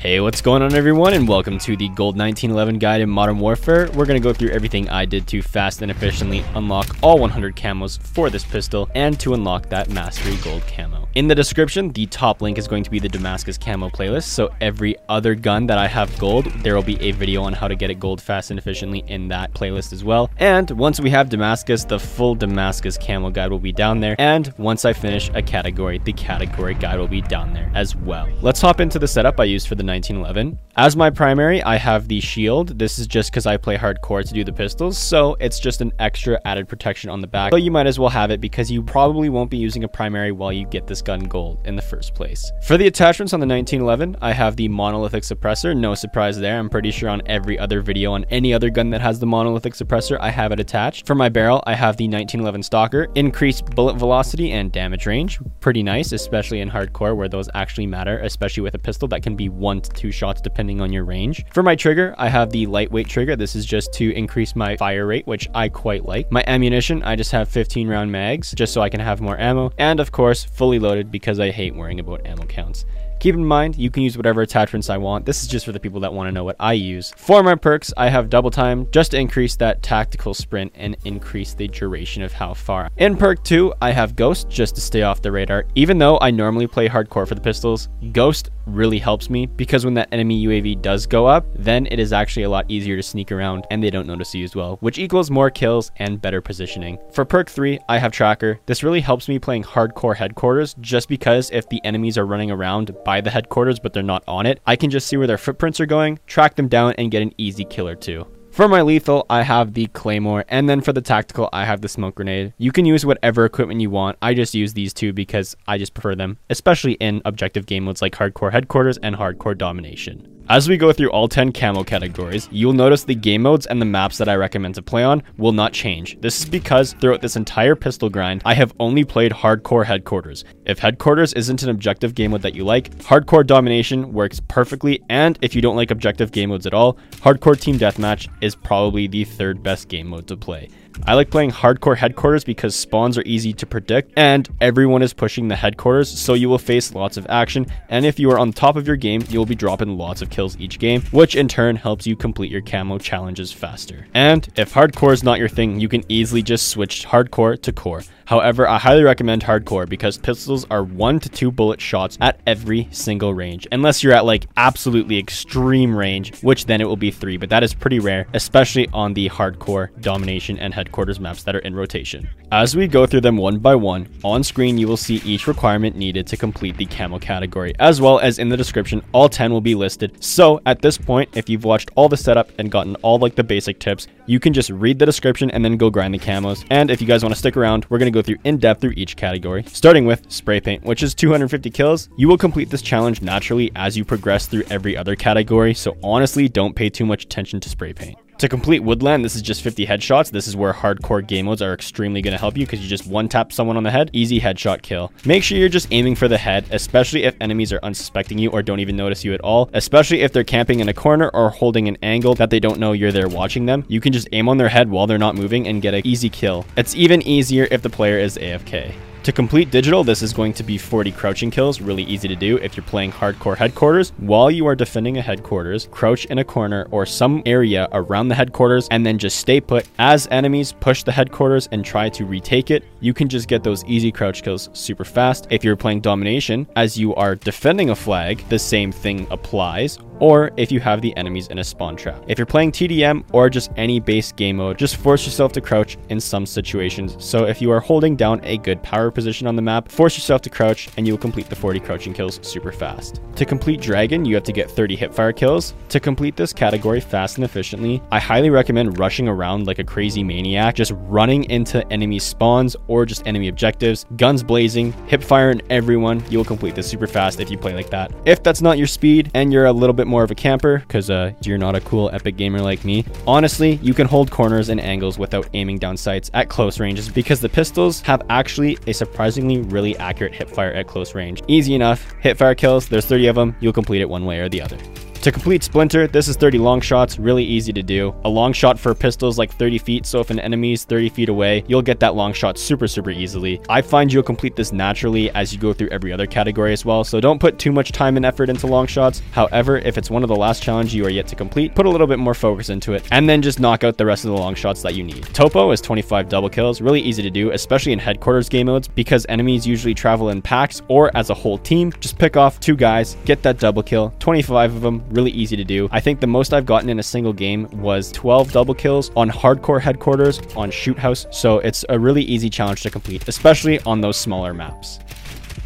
Hey, what's going on everyone and welcome to the Gold 1911 guide in Modern Warfare. We're going to go through everything I did to fast and efficiently unlock all 100 camos for this pistol and to unlock that Mastery Gold camo. In the description, the top link is going to be the Damascus camo playlist, so every other gun that I have gold, there will be a video on how to get it gold fast and efficiently in that playlist as well. And once we have Damascus, the full Damascus camo guide will be down there, and once I finish a category, the category guide will be down there as well. Let's hop into the setup I used for the 1911. As my primary, I have the shield. This is just because I play hardcore to do the pistols, so it's just an extra added protection on the back. but you might as well have it because you probably won't be using a primary while you get this gun gold in the first place. For the attachments on the 1911, I have the monolithic suppressor. No surprise there. I'm pretty sure on every other video on any other gun that has the monolithic suppressor, I have it attached. For my barrel, I have the 1911 stalker. Increased bullet velocity and damage range. Pretty nice, especially in hardcore where those actually matter, especially with a pistol that can be one to two shots depending on your range. For my trigger, I have the lightweight trigger. This is just to increase my fire rate, which I quite like. My ammunition, I just have 15 round mags just so I can have more ammo. And of course, fully loaded because I hate worrying about ammo counts. Keep in mind, you can use whatever attachments I want. This is just for the people that want to know what I use. For my perks, I have double time just to increase that tactical sprint and increase the duration of how far. In perk 2, I have ghost just to stay off the radar. Even though I normally play hardcore for the pistols, ghost really helps me because when that enemy UAV does go up, then it is actually a lot easier to sneak around and they don't notice you as well, which equals more kills and better positioning. For perk 3, I have tracker. This really helps me playing hardcore headquarters just because if the enemies are running around by the headquarters but they're not on it, I can just see where their footprints are going, track them down, and get an easy kill or two. For my lethal, I have the Claymore, and then for the tactical, I have the smoke grenade. You can use whatever equipment you want. I just use these two because I just prefer them, especially in objective game modes like Hardcore Headquarters and Hardcore Domination. As we go through all 10 camo categories, you'll notice the game modes and the maps that I recommend to play on will not change. This is because throughout this entire pistol grind, I have only played Hardcore Headquarters. If Headquarters isn't an objective game mode that you like, Hardcore Domination works perfectly, and if you don't like objective game modes at all, Hardcore Team Deathmatch is probably the third best game mode to play. I like playing hardcore headquarters because spawns are easy to predict and everyone is pushing the headquarters so you will face lots of action and if you are on top of your game you will be dropping lots of kills each game which in turn helps you complete your camo challenges faster. And if hardcore is not your thing you can easily just switch hardcore to core. However, I highly recommend hardcore because pistols are one to two bullet shots at every single range, unless you're at like absolutely extreme range, which then it will be three, but that is pretty rare, especially on the hardcore domination and headquarters maps that are in rotation. As we go through them one by one, on screen you will see each requirement needed to complete the camo category, as well as in the description, all 10 will be listed. So at this point, if you've watched all the setup and gotten all like the basic tips, you can just read the description and then go grind the camos. And if you guys want to stick around, we're going to go through in depth through each category, starting with spray paint, which is 250 kills. You will complete this challenge naturally as you progress through every other category, so honestly, don't pay too much attention to spray paint. To complete Woodland, this is just 50 headshots. This is where hardcore game modes are extremely going to help you because you just one tap someone on the head, easy headshot kill. Make sure you're just aiming for the head, especially if enemies are unsuspecting you or don't even notice you at all, especially if they're camping in a corner or holding an angle that they don't know you're there watching them. You can just aim on their head while they're not moving and get an easy kill. It's even easier if the player is AFK. To complete digital, this is going to be 40 crouching kills, really easy to do if you're playing hardcore headquarters. While you are defending a headquarters, crouch in a corner or some area around the headquarters and then just stay put. As enemies push the headquarters and try to retake it, you can just get those easy crouch kills super fast. If you're playing domination, as you are defending a flag, the same thing applies or if you have the enemies in a spawn trap. If you're playing TDM or just any base game mode, just force yourself to crouch in some situations. So if you are holding down a good power position on the map, force yourself to crouch and you will complete the 40 crouching kills super fast. To complete Dragon, you have to get 30 hipfire kills. To complete this category fast and efficiently, I highly recommend rushing around like a crazy maniac, just running into enemy spawns or just enemy objectives, guns blazing, hipfire in everyone. You will complete this super fast if you play like that. If that's not your speed and you're a little bit more of a camper because uh, you're not a cool epic gamer like me. Honestly, you can hold corners and angles without aiming down sights at close ranges because the pistols have actually a surprisingly really accurate hip fire at close range. Easy enough, hip fire kills, there's 30 of them, you'll complete it one way or the other. To complete Splinter, this is 30 long shots, really easy to do. A long shot for pistols like 30 feet, so if an enemy is 30 feet away, you'll get that long shot super, super easily. I find you'll complete this naturally as you go through every other category as well, so don't put too much time and effort into long shots. However, if it's one of the last challenges you are yet to complete, put a little bit more focus into it, and then just knock out the rest of the long shots that you need. Topo is 25 double kills, really easy to do, especially in headquarters game modes, because enemies usually travel in packs or as a whole team. Just pick off two guys, get that double kill, 25 of them, really easy to do. I think the most I've gotten in a single game was 12 double kills on hardcore headquarters on shoot house. So it's a really easy challenge to complete, especially on those smaller maps.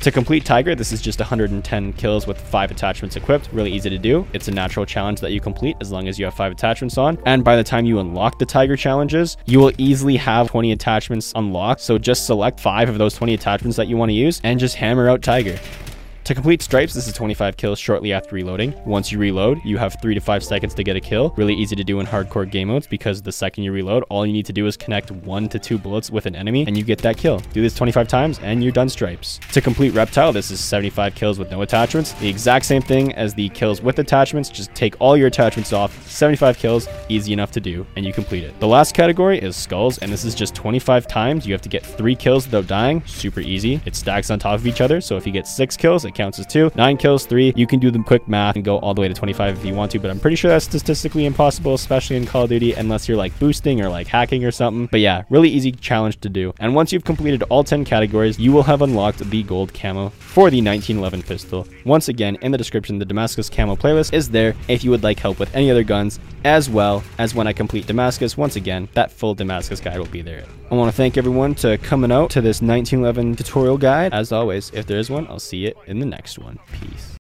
To complete Tiger, this is just 110 kills with 5 attachments equipped. Really easy to do. It's a natural challenge that you complete as long as you have 5 attachments on. And by the time you unlock the Tiger challenges, you will easily have 20 attachments unlocked. So just select 5 of those 20 attachments that you want to use and just hammer out Tiger. To complete Stripes, this is 25 kills shortly after reloading. Once you reload, you have 3 to 5 seconds to get a kill. Really easy to do in hardcore game modes because the second you reload, all you need to do is connect 1 to 2 bullets with an enemy and you get that kill. Do this 25 times and you're done Stripes. To complete Reptile, this is 75 kills with no attachments. The exact same thing as the kills with attachments, just take all your attachments off. 75 kills, easy enough to do, and you complete it. The last category is Skulls, and this is just 25 times. You have to get 3 kills without dying. Super easy. It stacks on top of each other, so if you get 6 kills, it counts as 2. 9 kills, 3. You can do the quick math and go all the way to 25 if you want to, but I'm pretty sure that's statistically impossible, especially in Call of Duty, unless you're like boosting or like hacking or something. But yeah, really easy challenge to do. And once you've completed all 10 categories, you will have unlocked the gold camo for the 1911 pistol. Once again, in the description, the Damascus camo playlist is there if you would like help with any other guns, as well as when I complete Damascus. Once again, that full Damascus guide will be there. I want to thank everyone to coming out to this 1911 tutorial guide. As always, if there is one, I'll see it in the next one. Peace.